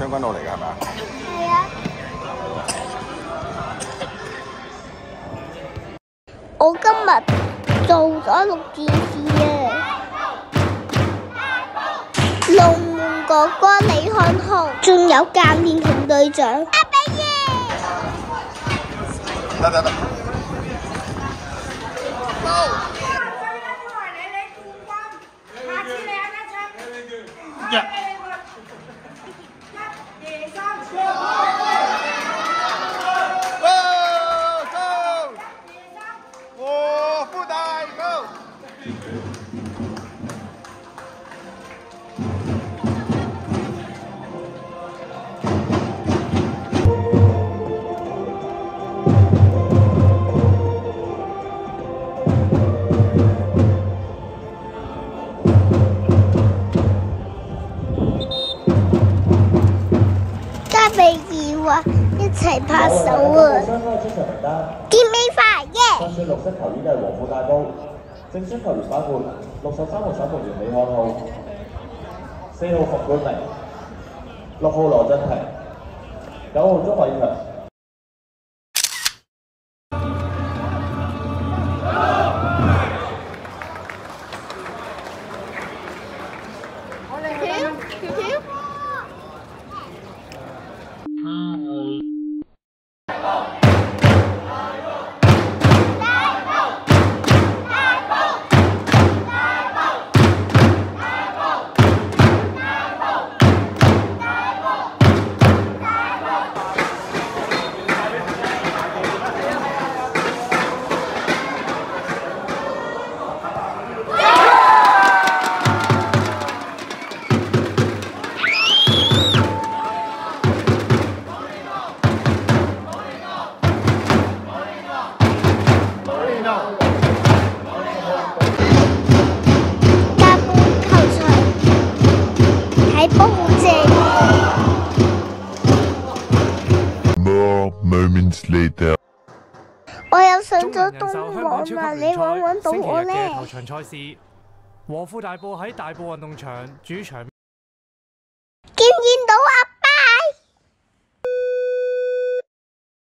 将军路嚟噶系嘛？啊！我今日做咗六件事啊！龙门哥哥你看好，仲有教练同队长阿炳仪，得得得，加被二话，一齐拍手啊！点未快耶？穿绿色球衣都系正式球员包括六十三号守门员李汉浩四号冯冠霖六号罗振平九号钟伟强我又上咗东网啊，你会揾到我咧。球场赛事，和富大埔喺大埔运动场主场。见唔见到啊？